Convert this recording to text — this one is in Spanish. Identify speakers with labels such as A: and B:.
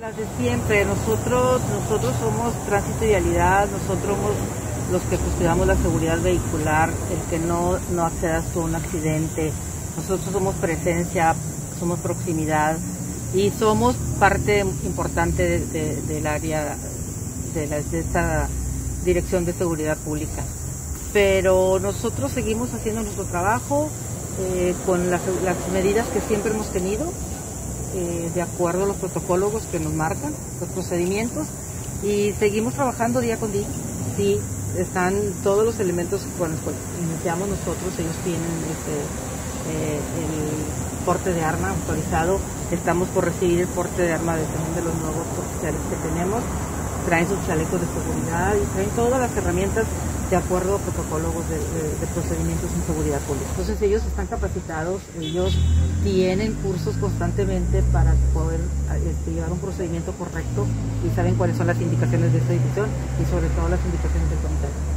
A: Las de siempre, nosotros, nosotros somos tránsito y vialidad, nosotros somos los que cuidamos la seguridad vehicular, el que no, no accedas a un accidente, nosotros somos presencia, somos proximidad y somos parte importante del área de, de esta dirección de seguridad pública. Pero nosotros seguimos haciendo nuestro trabajo eh, con las, medidas que siempre hemos tenido, eh, de acuerdo a los protocolos que nos marcan, los procedimientos, y seguimos trabajando día con día. Sí, están todos los elementos con los que iniciamos nosotros, ellos tienen este, eh, el porte de arma autorizado, estamos por recibir el porte de arma de, de los nuevos oficiales que tenemos, traen sus chalecos de seguridad y traen todas las herramientas de acuerdo a protocolos de, procedimientos en seguridad pública. Entonces ellos están capacitados, ellos tienen cursos constantemente para poder este, llevar un procedimiento correcto y saben cuáles son las indicaciones de esta división y sobre todo las indicaciones del comité.